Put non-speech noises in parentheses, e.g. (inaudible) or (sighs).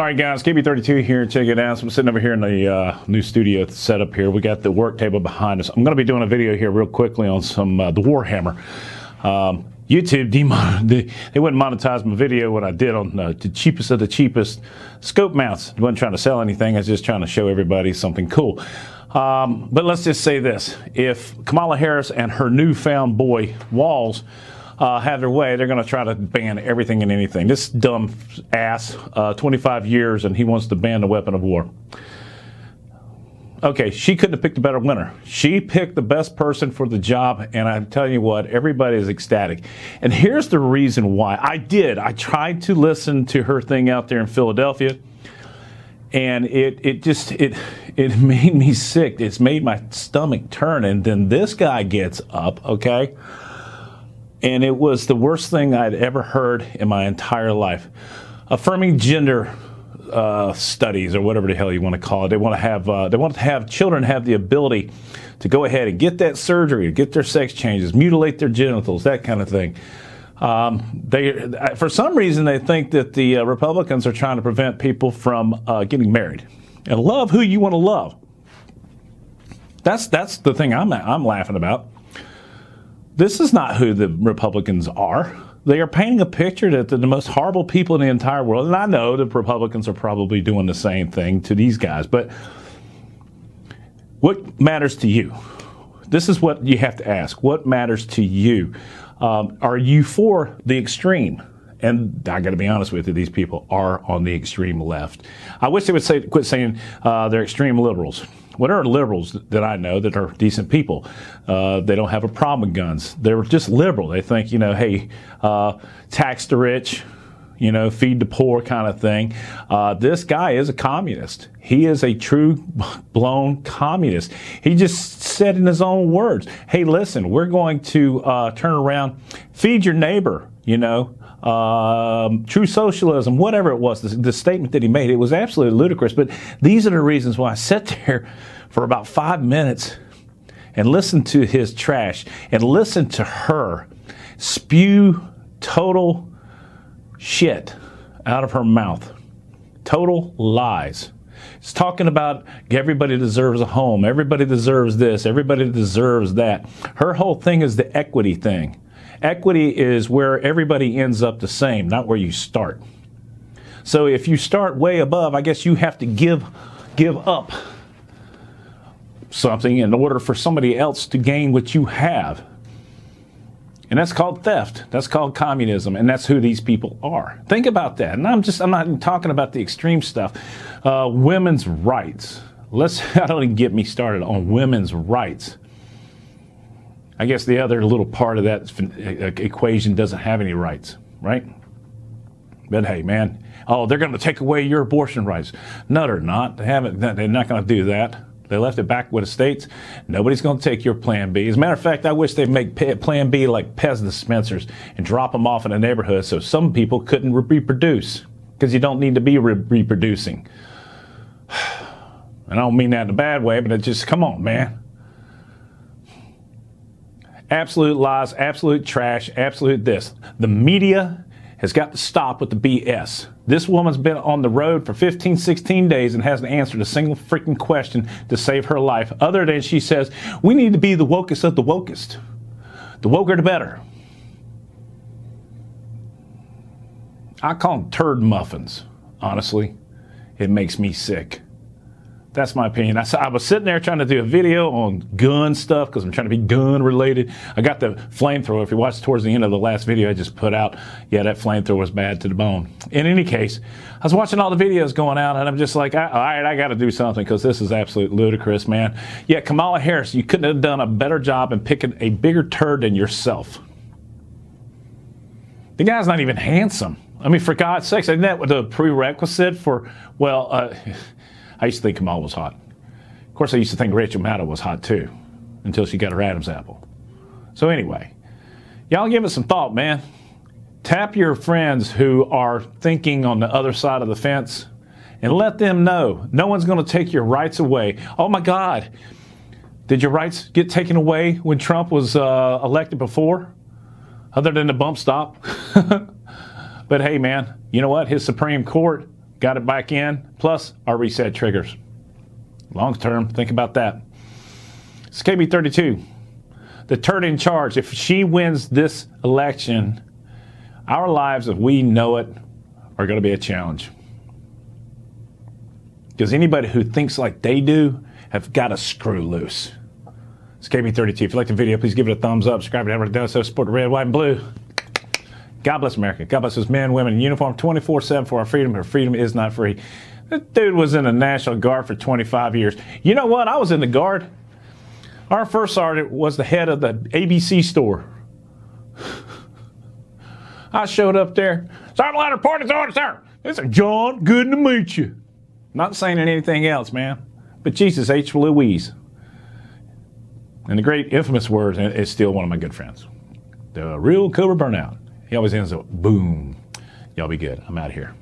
All right, guys, KB32 here. Check it out. So I'm sitting over here in the uh, new studio setup here. We got the work table behind us. I'm going to be doing a video here real quickly on some uh, the Warhammer. Um, YouTube demon (laughs) they, they wouldn't monetize my video what I did on uh, the cheapest of the cheapest scope mounts. I wasn't trying to sell anything. I was just trying to show everybody something cool. Um, but let's just say this: if Kamala Harris and her newfound boy Walz uh, have their way, they're going to try to ban everything and anything. This dumb ass, uh, 25 years, and he wants to ban the weapon of war. Okay, she couldn't have picked a better winner. She picked the best person for the job, and I'm telling you what, everybody is ecstatic. And here's the reason why. I did. I tried to listen to her thing out there in Philadelphia, and it it just it it (laughs) made me sick. It's made my stomach turn. And then this guy gets up, okay? And it was the worst thing I'd ever heard in my entire life. Affirming gender uh, studies, or whatever the hell you want to call it, they want to have uh, they want to have children have the ability to go ahead and get that surgery, get their sex changes, mutilate their genitals, that kind of thing. Um, they, for some reason, they think that the uh, Republicans are trying to prevent people from uh, getting married and love who you want to love. That's that's the thing I'm I'm laughing about. This is not who the Republicans are. They are painting a picture that they're the most horrible people in the entire world. And I know the Republicans are probably doing the same thing to these guys. But what matters to you? This is what you have to ask. What matters to you? Um, are you for the extreme? And I got to be honest with you, these people are on the extreme left. I wish they would say, quit saying uh, they're extreme liberals. What are liberals that I know that are decent people? Uh, they don't have a problem with guns. They're just liberal. They think, you know, hey, uh, tax the rich, you know, feed the poor kind of thing. Uh, this guy is a communist. He is a true blown communist. He just said in his own words, hey, listen, we're going to uh, turn around, feed your neighbor, you know, um, true socialism, whatever it was, the, the, statement that he made, it was absolutely ludicrous. But these are the reasons why I sat there for about five minutes and listened to his trash and listened to her spew total shit out of her mouth. Total lies. It's talking about everybody deserves a home, everybody deserves this, everybody deserves that. Her whole thing is the equity thing. Equity is where everybody ends up the same, not where you start. So if you start way above, I guess you have to give give up something in order for somebody else to gain what you have. And that's called theft. That's called communism, and that's who these people are. Think about that. And I'm just I'm not talking about the extreme stuff. Uh, women's rights. Let's (laughs) I don't even get me started on women's rights. I guess the other little part of that equation doesn't have any rights, right? But hey, man, oh, they're going to take away your abortion rights. No, they're not. They haven't. They're not going to do that. They left it back with the states. Nobody's going to take your Plan B. As a matter of fact, I wish they'd make Plan B like Pez dispensers and drop them off in a neighborhood so some people couldn't reproduce because you don't need to be re- reproducing. (sighs) I don't mean that in a bad way, but it just come on, man absolute lies, absolute trash, absolute this. The media has got to stop with the BS. This woman's been on the road for 15, 16 days and hasn't answered a single freaking question to save her life, other than she says, we need to be the wokest of the wokest. The woker, the better. I call them turd muffins, honestly. It makes me sick. That's my opinion. I, I, was sitting there trying to do a video on gun stuff because I'm trying to be gun related. I got the flamethrower. If you watch towards the end of the last video I just put out, yeah, that flamethrower was bad to the bone. In any case, I was watching all the videos going out and I'm just like, all right, I got to do something because this is absolute ludicrous, man. Yeah, Kamala Harris, you couldn't have done a better job in picking a bigger turd than yourself. The guy's not even handsome. I mean, for God's sakes, isn't that the prerequisite for, well, uh, I used to think Kamal was hot. Of course, I used to think Rachel Maddow was hot too, until she got her Adam's apple. So anyway, y'all give it some thought, man. Tap your friends who are thinking on the other side of the fence and let them know no one's going to take your rights away. Oh my God, did your rights get taken away when Trump was uh, elected before, other than the bump stock? (laughs) but hey, man, you know what? His Supreme Court got it back in, plus our reset triggers. Long term, think about that. It's KB 32. The turd in charge, if she wins this election, our lives if we know it are going to be a challenge. Because anybody who thinks like they do have got to screw loose. It's KB32. If you like the video, please give it a thumbs up. Subscribe to Edward Does so. Support red, white, and blue. God bless America. God bless those men, women in uniform 24 7 for our freedom. Our freedom is not free. That dude was in the National Guard for 25 years. You know what? I was in the Guard. Our first sergeant was the head of the ABC store. (laughs) I showed up there. Sergeant Ladder, party's order, sir. This is John. Good to meet you. Not saying anything else, man. But Jesus H. Louise. And the great infamous words is still one of my good friends. The real Cobra Burnout. He always ends up, boom. Y'all be good. I'm out of here.